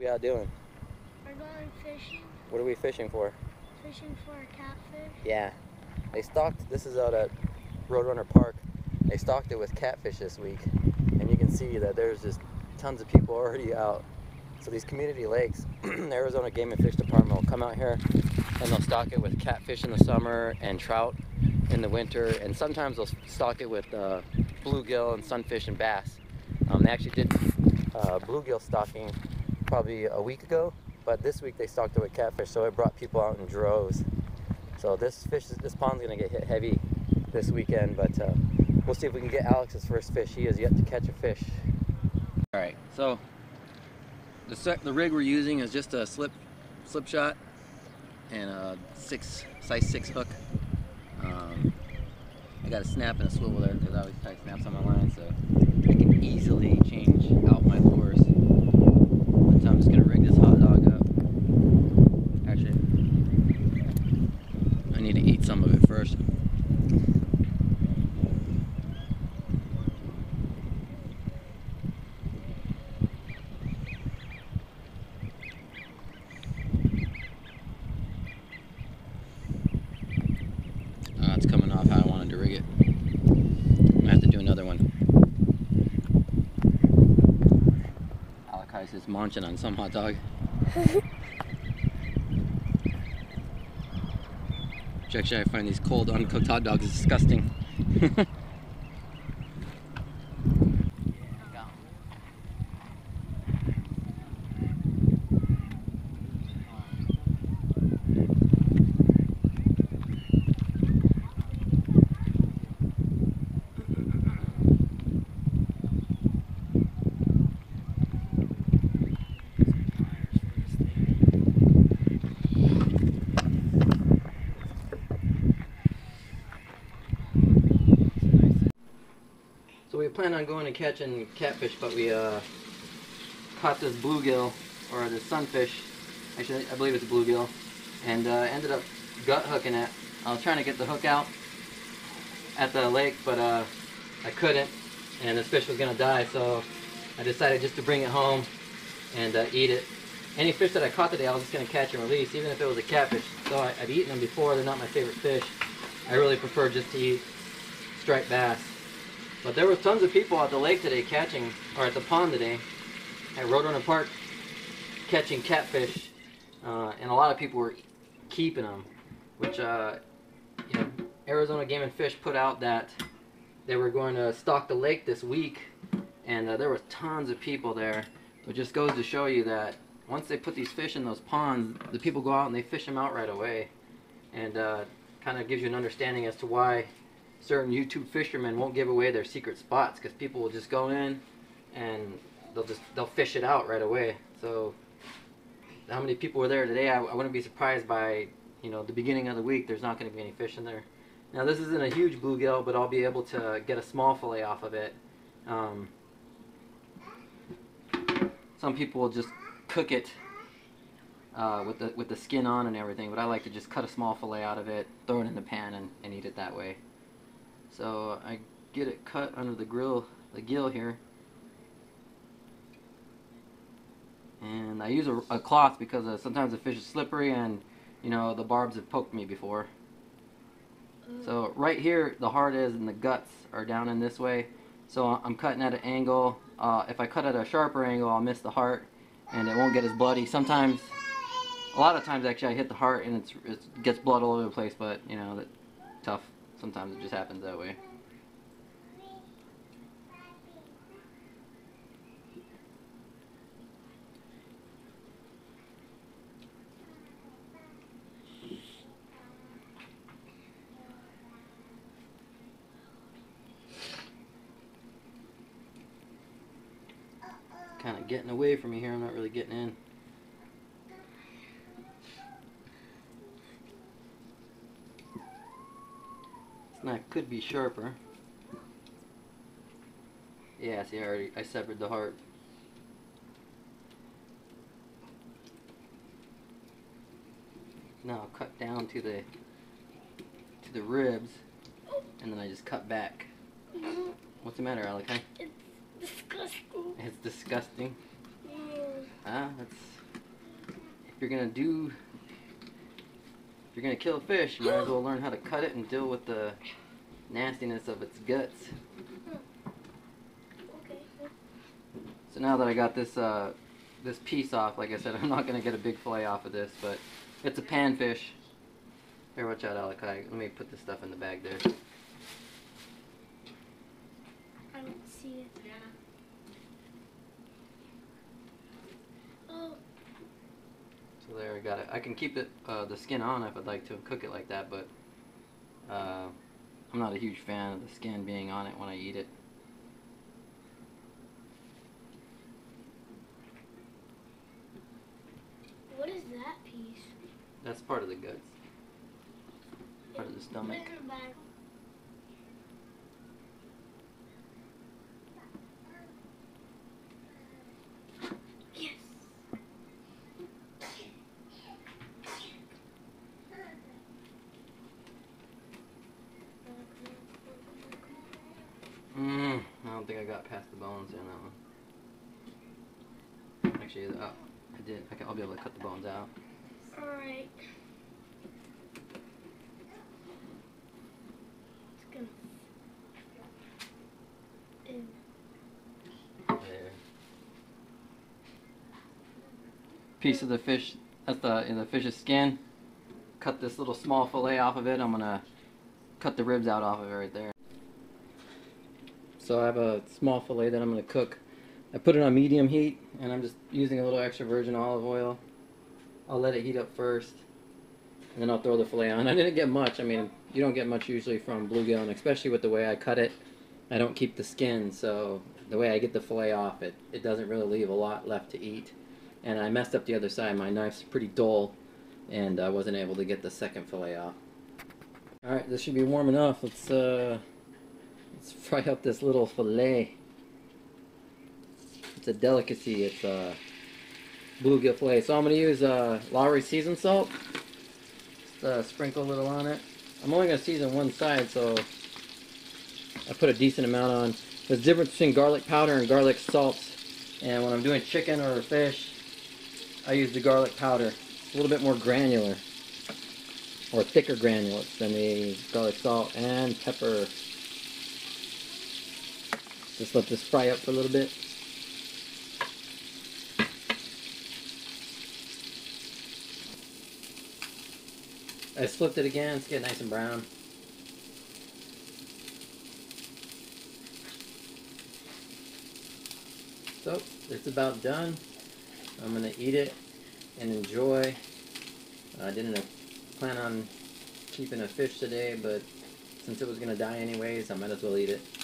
we out doing? We're going fishing, What are we fishing for? fishing for a catfish. Yeah. They stocked, this is out at Roadrunner Park. They stocked it with catfish this week. And you can see that there's just tons of people already out. So these community lakes, the Arizona Game and Fish Department will come out here and they'll stock it with catfish in the summer and trout in the winter. And sometimes they'll stock it with uh, bluegill and sunfish and bass. Um, they actually did uh, bluegill stocking probably a week ago, but this week they stocked it with catfish, so it brought people out in droves. So this fish, this pond's gonna get hit heavy this weekend, but uh, we'll see if we can get Alex's first fish. He has yet to catch a fish. All right, so the the rig we're using is just a slip slip shot and a six size six hook. Um, I got a snap and a swivel there because I always tie snaps on my line, so I can easily change out my lures. So I'm just gonna rig this up. Actually, I need to eat some of it first. Uh, it's coming off how I wanted to rig it. I'm gonna have to do another one. Alekai's is munching on some hot dog. Actually, I find these cold, uncooked hot dogs disgusting. planned on going and catching catfish, but we uh, caught this bluegill or this sunfish. Actually, I believe it's a bluegill, and uh, ended up gut hooking it. I was trying to get the hook out at the lake, but uh, I couldn't, and this fish was gonna die. So I decided just to bring it home and uh, eat it. Any fish that I caught today, I was just gonna catch and release, even if it was a catfish. So I, I've eaten them before. They're not my favorite fish. I really prefer just to eat striped bass. But there was tons of people at the lake today catching, or at the pond today, at Roadrunner Park, catching catfish, uh, and a lot of people were keeping them, which, uh, you know, Arizona Game and Fish put out that they were going to stock the lake this week, and uh, there were tons of people there. It just goes to show you that once they put these fish in those ponds, the people go out and they fish them out right away, and uh, kind of gives you an understanding as to why certain YouTube fishermen won't give away their secret spots because people will just go in and they'll just they'll fish it out right away. So how many people were there today? I, I wouldn't be surprised by you know the beginning of the week. There's not going to be any fish in there. Now this isn't a huge bluegill, but I'll be able to get a small fillet off of it. Um, some people will just cook it uh, with the with the skin on and everything, but I like to just cut a small fillet out of it, throw it in the pan, and, and eat it that way. So I get it cut under the grill, the gill here. And I use a, a cloth because uh, sometimes the fish is slippery and, you know, the barbs have poked me before. So right here, the heart is and the guts are down in this way. So I'm cutting at an angle. Uh, if I cut at a sharper angle, I'll miss the heart and it won't get as bloody. Sometimes, a lot of times actually I hit the heart and it's, it gets blood all over the place, but, you know, that tough. Sometimes it just happens that way. Kind of getting away from me here, I'm not really getting in. Knife could be sharper. Yeah, see, I already I severed the heart. Now I'll cut down to the to the ribs, and then I just cut back. What's the matter, Alec? huh? It's disgusting. It's disgusting. Mm. Uh, that's if you're gonna do if you're gonna kill a fish, you might as well learn how to cut it and deal with the nastiness of its guts. Okay. So now that I got this uh, this piece off, like I said, I'm not gonna get a big fillet off of this, but it's a panfish. Here, watch out, Alec. I- Let me put this stuff in the bag there. I don't see it. Oh, So there, I got it. I can keep it uh, the skin on if I'd like to cook it like that, but uh, I'm not a huge fan of the skin being on it when I eat it. what is that piece? That's part of the guts, part of the stomach. Put it in a bag. Yes. Mm, I don't think I got past the bones in that one. Actually, oh, I did. I can, I'll be able to cut the bones out. Alright. It's gonna. In. There. Piece of the fish. That's the in the fish's skin. Cut this little small fillet off of it. I'm gonna cut the ribs out off of it right there. So I have a small fillet that I'm gonna cook. I put it on medium heat, and I'm just using a little extra virgin olive oil. I'll let it heat up first, and then I'll throw the fillet on. I didn't get much. I mean, you don't get much usually from bluegill, and especially with the way I cut it, I don't keep the skin, so the way I get the fillet off, it, it doesn't really leave a lot left to eat. And I messed up the other side. My knife's pretty dull, and I wasn't able to get the second fillet off. All right, this should be warm enough. Let's uh, let's fry up this little fillet. It's a delicacy. It's a bluegill fillet. So I'm gonna use uh, Lawry seasoned salt. Just uh, sprinkle a little on it. I'm only gonna season one side, so I put a decent amount on. There's a difference between garlic powder and garlic salt. And when I'm doing chicken or fish, I use the garlic powder. It's a little bit more granular. Or thicker granules than the garlic salt and pepper. Just let this fry up for a little bit. I flipped it again, it's getting nice and brown. So, it's about done. I'm gonna eat it and enjoy. I didn't plan on keeping a fish today, but since it was gonna die anyways, I might as well eat it.